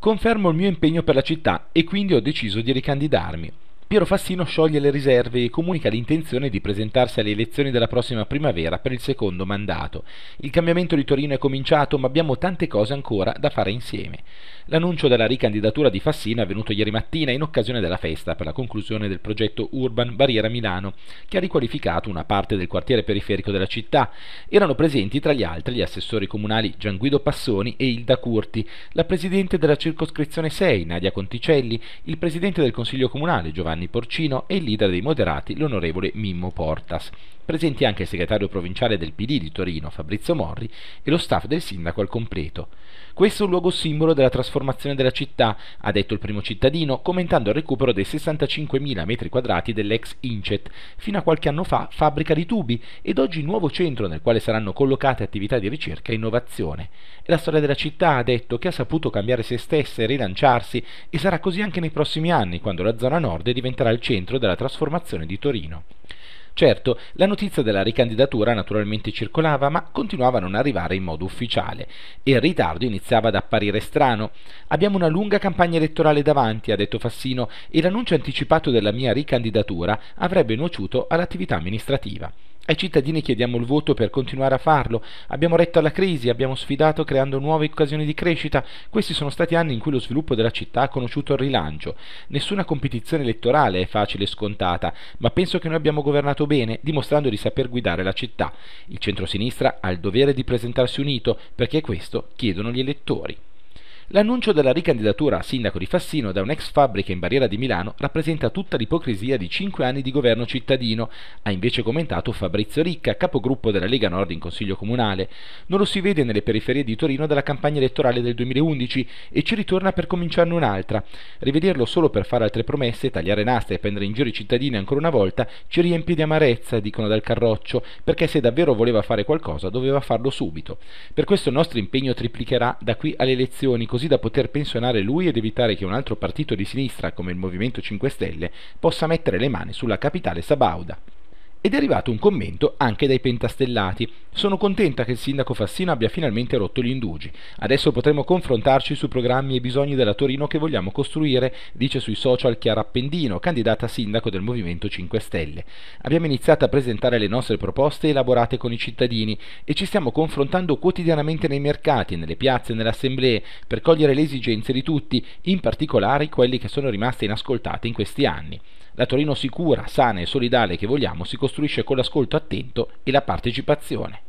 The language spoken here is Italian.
Confermo il mio impegno per la città e quindi ho deciso di ricandidarmi. Piero Fassino scioglie le riserve e comunica l'intenzione di presentarsi alle elezioni della prossima primavera per il secondo mandato. Il cambiamento di Torino è cominciato, ma abbiamo tante cose ancora da fare insieme. L'annuncio della ricandidatura di Fassino è avvenuto ieri mattina in occasione della festa per la conclusione del progetto Urban Barriera Milano, che ha riqualificato una parte del quartiere periferico della città. Erano presenti tra gli altri gli assessori comunali Gian Guido Passoni e Ilda Curti, la presidente della circoscrizione 6 Nadia Conticelli, il presidente del Consiglio Comunale Giovanni Giovanni Porcino e il leader dei moderati, l'onorevole Mimmo Portas. Presenti anche il segretario provinciale del PD di Torino, Fabrizio Morri, e lo staff del sindaco al completo. Questo è un luogo simbolo della trasformazione della città, ha detto il primo cittadino, commentando il recupero dei 65.000 metri quadrati dell'ex Incet, fino a qualche anno fa fabbrica di tubi, ed oggi nuovo centro nel quale saranno collocate attività di ricerca e innovazione. È la storia della città, ha detto, che ha saputo cambiare se stessa e rilanciarsi, e sarà così anche nei prossimi anni, quando la zona nord diventerà il centro della trasformazione di Torino. Certo, la notizia della ricandidatura naturalmente circolava, ma continuava a non arrivare in modo ufficiale e il ritardo iniziava ad apparire strano. Abbiamo una lunga campagna elettorale davanti, ha detto Fassino, e l'annuncio anticipato della mia ricandidatura avrebbe nuociuto all'attività amministrativa. Ai cittadini chiediamo il voto per continuare a farlo. Abbiamo retto alla crisi, abbiamo sfidato creando nuove occasioni di crescita. Questi sono stati anni in cui lo sviluppo della città ha conosciuto il rilancio. Nessuna competizione elettorale è facile e scontata, ma penso che noi abbiamo governato bene, dimostrando di saper guidare la città. Il centrosinistra ha il dovere di presentarsi unito, perché questo chiedono gli elettori. L'annuncio della ricandidatura a sindaco di Fassino da un'ex fabbrica in barriera di Milano rappresenta tutta l'ipocrisia di cinque anni di governo cittadino, ha invece commentato Fabrizio Ricca, capogruppo della Lega Nord in Consiglio Comunale. Non lo si vede nelle periferie di Torino dalla campagna elettorale del 2011 e ci ritorna per cominciarne un'altra. Rivederlo solo per fare altre promesse, tagliare nasta e prendere in giro i cittadini ancora una volta ci riempie di amarezza, dicono dal Carroccio, perché se davvero voleva fare qualcosa doveva farlo subito. Per questo il nostro impegno triplicherà da qui alle elezioni, così da poter pensionare lui ed evitare che un altro partito di sinistra come il Movimento 5 Stelle possa mettere le mani sulla capitale sabauda. Ed è arrivato un commento anche dai pentastellati. Sono contenta che il sindaco Fassino abbia finalmente rotto gli indugi. Adesso potremo confrontarci sui programmi e bisogni della Torino che vogliamo costruire, dice sui social Chiara Appendino, candidata sindaco del Movimento 5 Stelle. Abbiamo iniziato a presentare le nostre proposte elaborate con i cittadini e ci stiamo confrontando quotidianamente nei mercati, nelle piazze, nelle assemblee, per cogliere le esigenze di tutti, in particolare quelli che sono rimaste inascoltate in questi anni. La Torino sicura, sana e solidale che vogliamo si costruisce con l'ascolto attento e la partecipazione.